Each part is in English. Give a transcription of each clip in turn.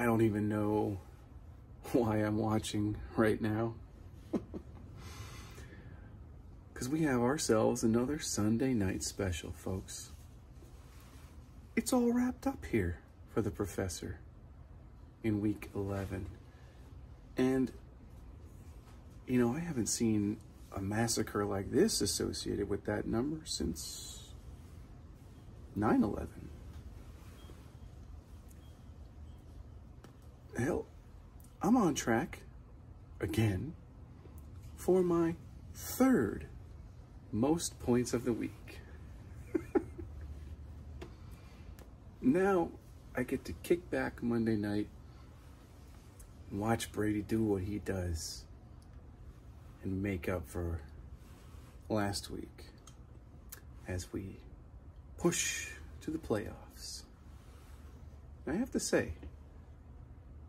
I don't even know why I'm watching right now. Because we have ourselves another Sunday night special, folks. It's all wrapped up here for the professor in week 11. And, you know, I haven't seen a massacre like this associated with that number since 9 11. Hell, I'm on track again for my third most points of the week. now I get to kick back Monday night and watch Brady do what he does and make up for last week as we push to the playoffs. I have to say,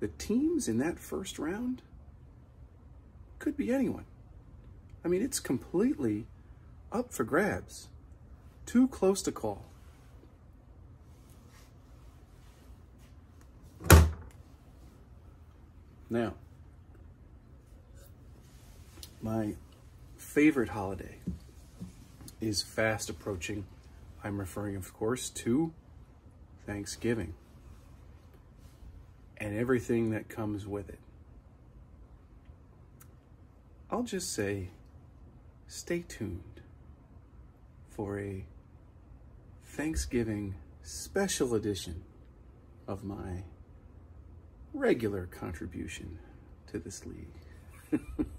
the teams in that first round could be anyone. I mean, it's completely up for grabs. Too close to call. Now, my favorite holiday is fast approaching. I'm referring, of course, to Thanksgiving and everything that comes with it. I'll just say, stay tuned for a Thanksgiving special edition of my regular contribution to this league.